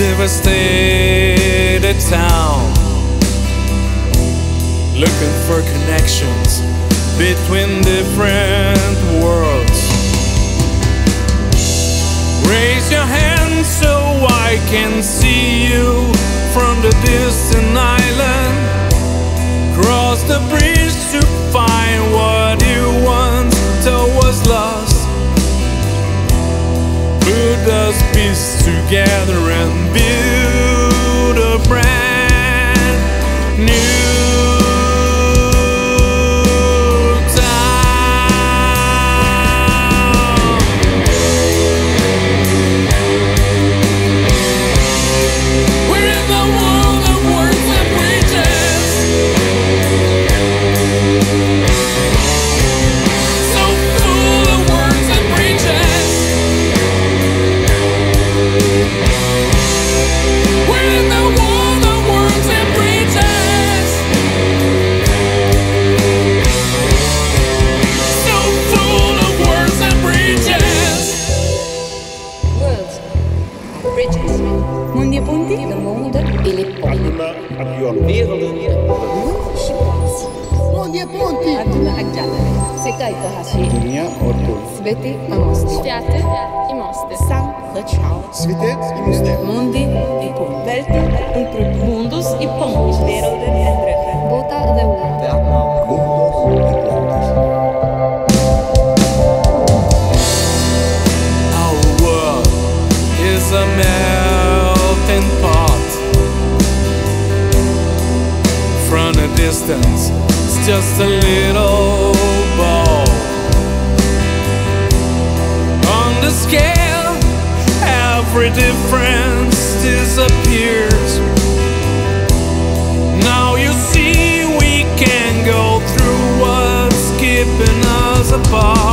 devastated town. Looking for connections between different worlds. Raise your hand so I can see you from the distant island. Cross the bridge to find what together and build Aduna ak yoon. Niir la niir. Mon Dieu Ponti. Aduna ak Jalle. C' Kay a Dunia Orto. Sveti Amoste. a Imoste. Sam Rachao. Svite Imoste. Mundi Ipon. Belta Ipon. Mundus Ipon. Niir la niir. Bota Leula. Bota Leula. distance It's just a little ball. On the scale Every difference disappears. Now you see we can go through what's keeping us apart.